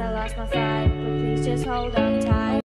I lost my fight, but please just hold on tight.